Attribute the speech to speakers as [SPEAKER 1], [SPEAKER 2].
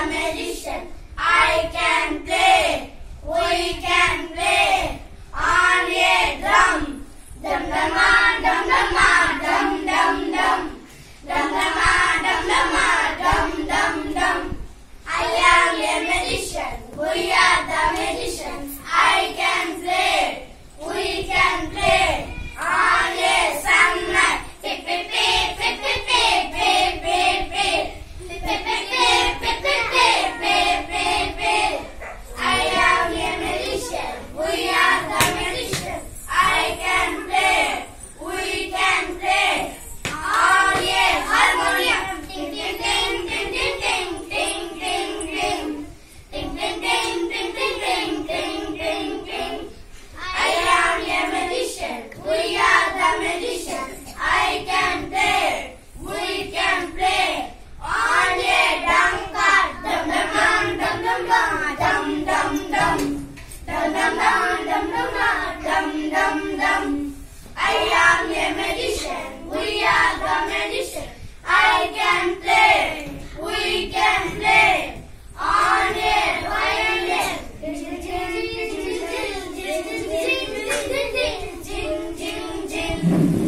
[SPEAKER 1] a magician. I can dum dum dum dum dum dum dum dum dum dum I am a magician. We are the magician. I can play. We can play on a violin. Jing jing jing jing jing jing jing jing.